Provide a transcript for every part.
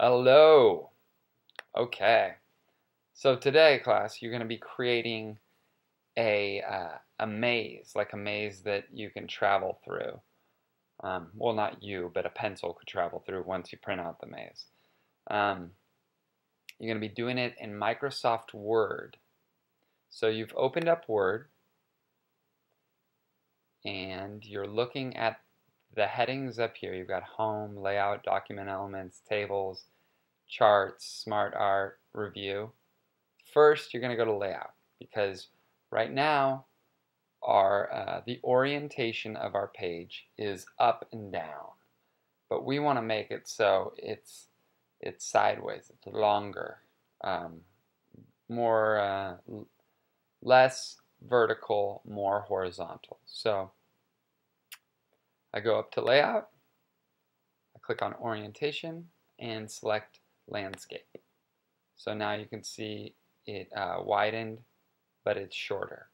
Hello. Okay. So today, class, you're going to be creating a, uh, a maze, like a maze that you can travel through. Um, well, not you, but a pencil could travel through once you print out the maze. Um, you're going to be doing it in Microsoft Word. So you've opened up Word, and you're looking at the headings up here. You've got Home, Layout, Document Elements, Tables, Charts, Smart Art, Review. First, you're going to go to Layout because right now our uh, the orientation of our page is up and down, but we want to make it so it's it's sideways, it's longer, um, more uh, less vertical, more horizontal. So I go up to layout, I click on orientation and select landscape. So now you can see it uh, widened, but it's shorter.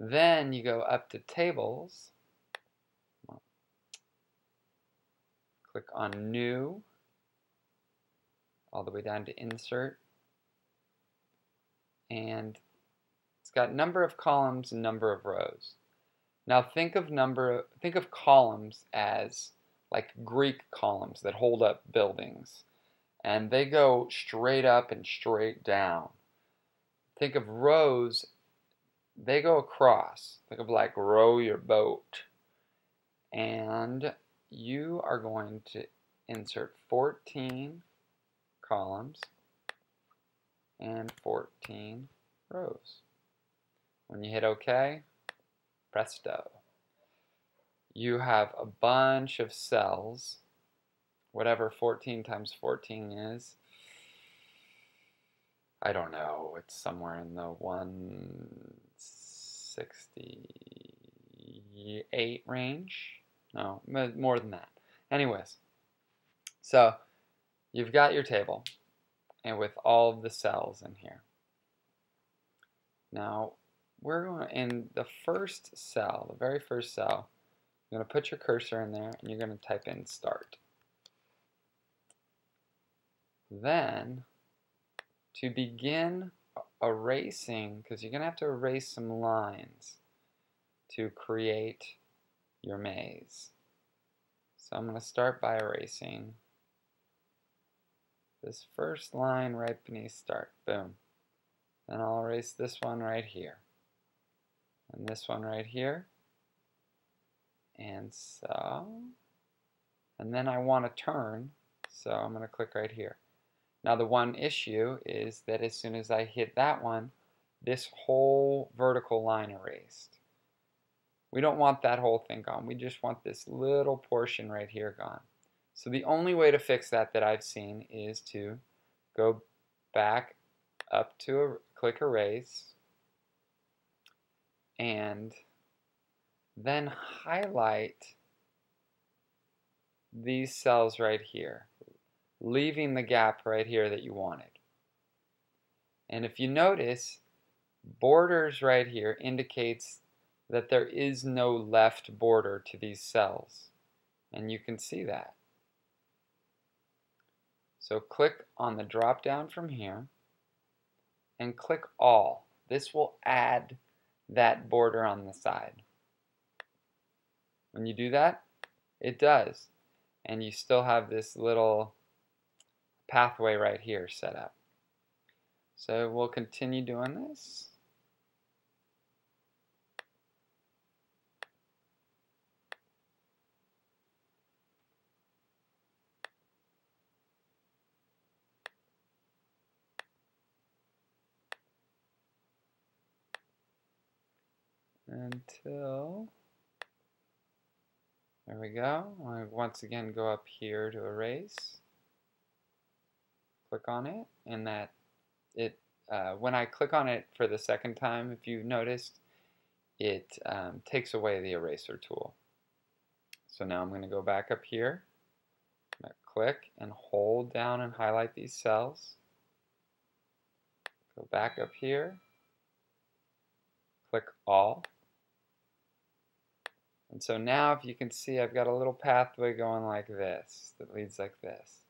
Then you go up to tables, click on new, all the way down to insert, and it's got number of columns and number of rows. Now think of number think of columns as like Greek columns that hold up buildings. And they go straight up and straight down. Think of rows, they go across. Think of like row your boat. And you are going to insert 14 columns and 14 rows. When you hit OK, presto. You have a bunch of cells, whatever 14 times 14 is. I don't know, it's somewhere in the 168 range. No, more than that. Anyways, so you've got your table and with all of the cells in here. Now, we're going in the first cell, the very first cell, you're going to put your cursor in there and you're going to type in start. Then, to begin erasing, because you're going to have to erase some lines to create your maze. So I'm going to start by erasing this first line right beneath start. Boom. Then I'll erase this one right here and this one right here. And so, and then I want to turn, so I'm going to click right here. Now the one issue is that as soon as I hit that one, this whole vertical line erased. We don't want that whole thing gone. We just want this little portion right here gone. So the only way to fix that that I've seen is to go back up to a, click erase, and then highlight these cells right here, leaving the gap right here that you wanted. And if you notice, borders right here indicates that there is no left border to these cells. And you can see that. So click on the drop down from here and click all. This will add that border on the side. When you do that, it does. And you still have this little pathway right here set up. So we'll continue doing this. Until, there we go. I once again go up here to erase, click on it, and that it, uh, when I click on it for the second time, if you noticed, it um, takes away the eraser tool. So now I'm going to go back up here, click and hold down and highlight these cells. Go back up here, click all, And so now if you can see I've got a little pathway going like this that leads like this.